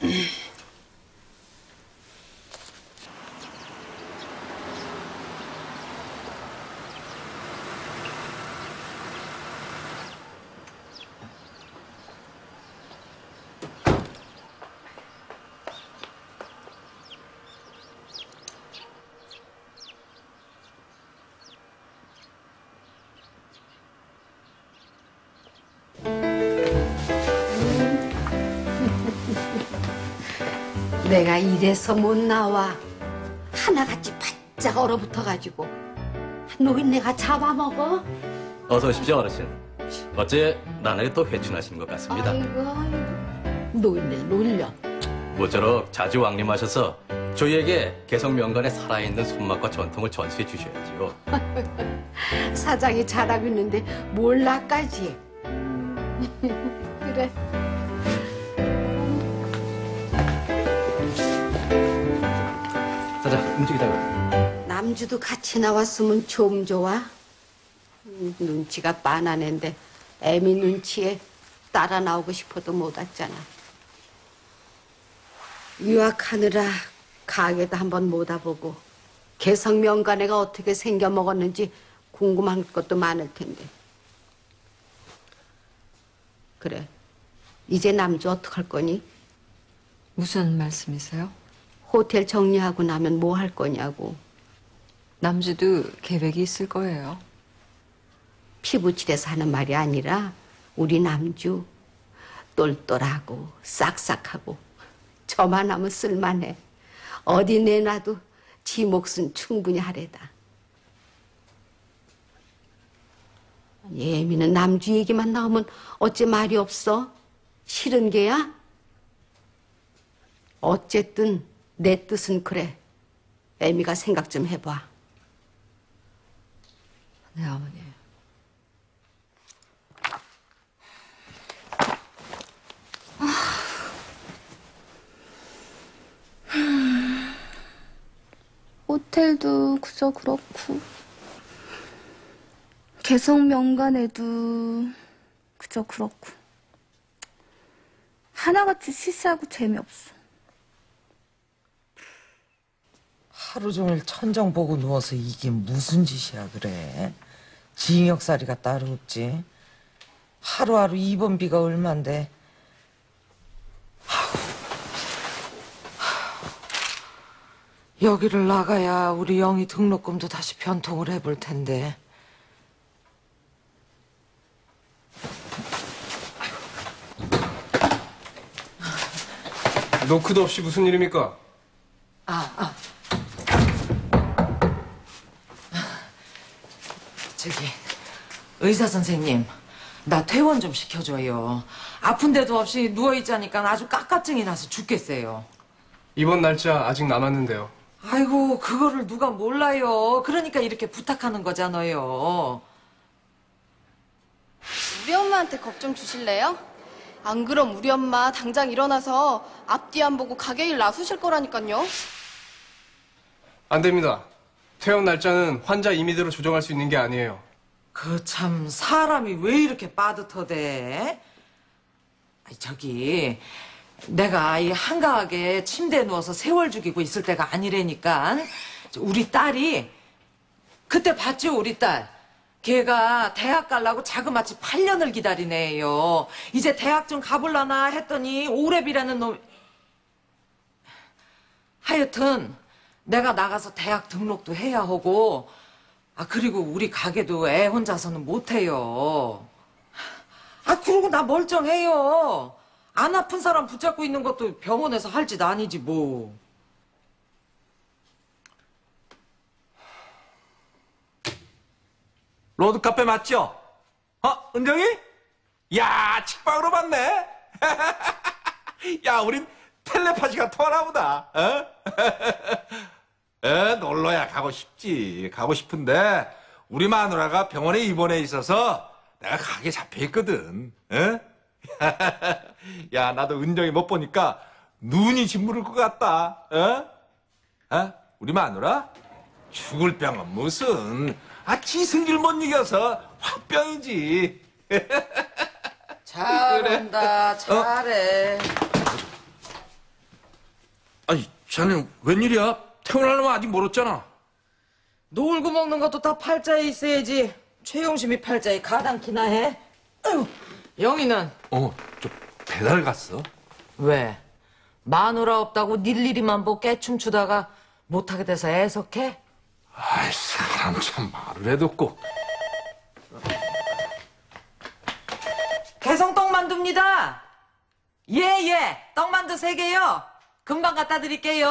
嗯 내가 이래서 못 나와. 하나같이 바짝 얼어붙어가지고. 노인네가 잡아먹어. 어서 오십시오, 어르신. 어째 나날이 또 회춘하신 것 같습니다. 아이고. 노인네 놀려. 모쪼록 자주 왕림하셔서 저희에게 개성명관의 살아있는 손맛과 전통을 전수해 주셔야지요. 사장이 잘하고 있는데 뭘 나까지. 그래. 남주도 같이 나왔으면 좀 좋아. 음, 눈치가 앤데 애미 눈치에 따라 나오고 싶어도 못 왔잖아. 유학하느라 가게도 한번 못 와보고 개성 명간애가 어떻게 생겨 먹었는지 궁금한 것도 많을 텐데. 그래. 이제 남주 어떡할 거니? 무슨 말씀이세요? 호텔 정리하고 나면 뭐 할 거냐고. 남주도 계획이 있을 거예요. 피부칠해서 하는 말이 아니라 우리 남주 똘똘하고 싹싹하고 저만 하면 쓸만해. 어디 내놔도 지 몫은 충분히 하래다. 예미는 남주 얘기만 나오면 어째 말이 없어? 싫은 게야? 어쨌든 내 뜻은 그래. 애미가 생각 좀 해봐. 네, 어머니. 호텔도 그저 그렇고 개성 명간에도 그저 그렇고 하나같이 시시하고 재미없어. 하루 종일 천정 보고 누워서 이게 무슨 짓이야 그래 징역살이가 따로 없지 하루하루 입원비가 얼만데. 여기를 나가야 우리 영희 등록금도 다시 변통을 해볼 텐데 노크도 없이 무슨 일입니까? 저기 의사 선생님 나 퇴원 좀 시켜줘요 아픈 데도 없이 누워 있자니까 아주 깝깝증이 나서 죽겠어요 이번 날짜 아직 남았는데요. 아이고, 그거를 누가 몰라요. 그러니까 이렇게 부탁하는 거잖아요. 우리 엄마한테 겁 좀 주실래요? 안 그럼 우리 엄마 당장 일어나서 앞뒤 안 보고 가게 일 나서실 거라니까요. 안 됩니다. 퇴원 날짜는 환자 임의대로 조정할 수 있는 게 아니에요. 그 참 사람이 왜 이렇게 빠듯하대? 아이, 저기 내가 이 한가하게 침대에 누워서 세월 죽이고 있을 때가 아니라니까 우리 딸이 그때 봤죠 우리 딸 걔가 대학 가려고 자그마치 8년을 기다리네요 이제 대학 좀 가볼라나 했더니 오랩이라는 놈 하여튼 내가 나가서 대학 등록도 해야 하고 아 그리고 우리 가게도 애 혼자서는 못해요 아 그러고 나 멀쩡해요 안 아픈 사람 붙잡고 있는 것도 병원에서 할 짓 아니지 뭐 로드 카페 맞죠? 어, 은정이? 야, 직방으로 봤네. 야, 우린 텔레파시가 통하나 보다. 어? 에, 놀러야 가고 싶지. 가고 싶은데 우리 마누라가 병원에 입원해 있어서 내가 가게 잡혀 있거든. 어? 야, 나도 은정이 못 보니까 눈이 짓무를 것 같다. 어? 어? 우리 마누라? 죽을 병은 무슨 아 지승길 못 이겨서 화병이지 잘한다 잘해 자네 웬일이야? 태어나려면 아직 멀었잖아. 놀고 먹는 것도 다 팔자에 있어야지. 최용심이 팔자에 가당키나 해. 아유, 영희는 어, 저 배달 갔어? 왜? 마누라 없다고 닐일이만 보고 깨춤 추다가 못하게 돼서 애석해? 아이, 사람 참 말을 해도 꼭. 개성 떡만두입니다. 예, 예. 떡만두 세 개요. 금방 갖다 드릴게요.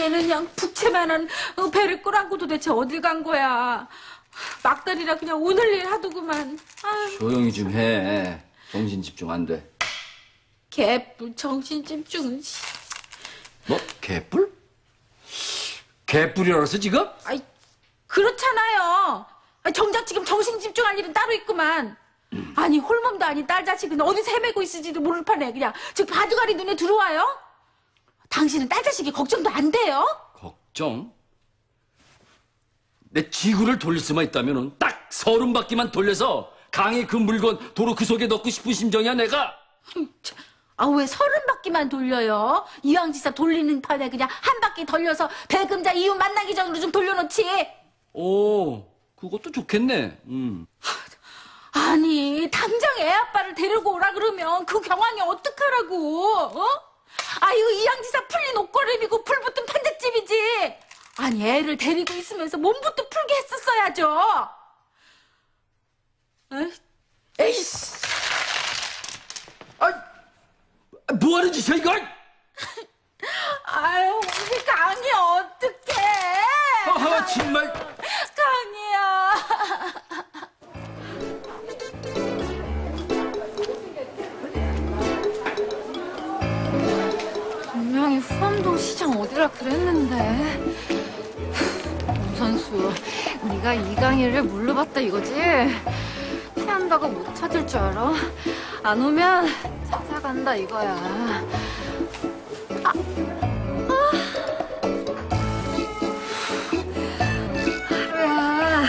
얘는 그냥 부채만한 어, 배를 끌안고 도대체 어딜 간 거야. 막달이라 그냥 오늘 일 하더구만. 아유, 조용히 좀 해. 정신 집중 안 돼. 개뿔 정신 집중은. 씨. 뭐? 개뿔? 개뿔이라서 지금? 아이, 그렇잖아요. 아이, 정작 지금 정신 집중할 일은 따로 있구만. 아니, 홀몸도 아닌 딸 자식은 어디서 헤매고 있을지도 모를 판에 그냥 즉 바둑알이 눈에 들어와요? 당신은 딸 자식이 걱정도 안 돼요? 걱정? 내 지구를 돌릴 수만 있다면 딱 서른 바퀴만 돌려서 강의 그 물건 도로 그 속에 넣고 싶은 심정이야 내가. 아, 왜 서른 바퀴만 돌려요? 이왕지사 돌리는 판에 그냥 한 바퀴 돌려서 배금자 이웃 만나기 전으로 좀 돌려놓지. 오, 그것도 좋겠네. 음. 아니, 당장 애 아빠를 데리고 오라 그러면 그 경황이 어떡하라고, 어? 아이고, 이양지사 풀린 옷걸음이고 불붙은 판잣집이지. 아니, 애를 데리고 있으면서 몸부터 풀게 했었어야죠. 에이, 에이씨. 뭐 하는 짓이야 이거? 아유, 우리 강이 어떡해. 아, 정말. 어디라 그랬는데. 오 선수, 네가 이강희를 물로 봤다 이거지? 피한다고 못 찾을 줄 알아? 안 오면 찾아간다 이거야. 하루야,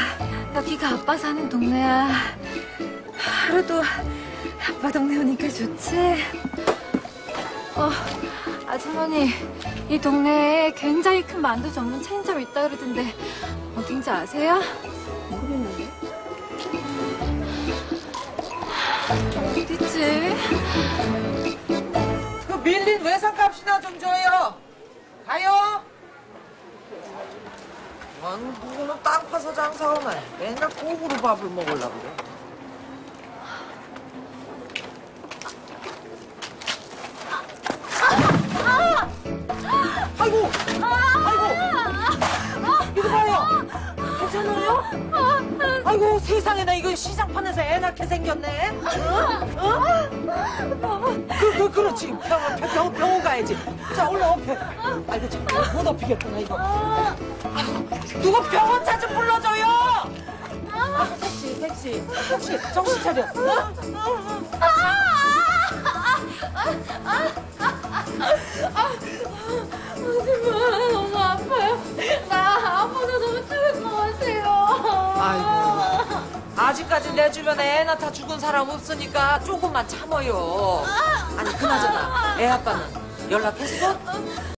여기가 아빠 사는 동네야. 하루도 아빠 동네 오니까 좋지? 어, 아주머니, 이 동네에 굉장히 큰 만두 전문 체인점 있다 그러던데 어딘지 아세요? 모르는데. 어디지? 그 밀린 외상값이나 좀 줘요. 가요. 아니, 누구는 땅 파서 장사하네. 맨날 고구로 밥을 먹으려고 그래. 아이고, 세상에나 이거 시장판에서 애 낳게 생겼네. 어? 그, 그, 그렇지. 병원, 병원 가야지. 자, 얼른 엎혀. 아이고, 참, 못 엎히겠구나, 이거. 누구 병원 차 좀 불러줘요! 아, 택시, 택시, 택시, 정신 차려. 하지마, 너무 아파요. 아직까지 내 주변에 애 낳다 죽은 사람 없으니까 조금만 참어요. 아니, 그나저나, 애 아빠는 연락했어?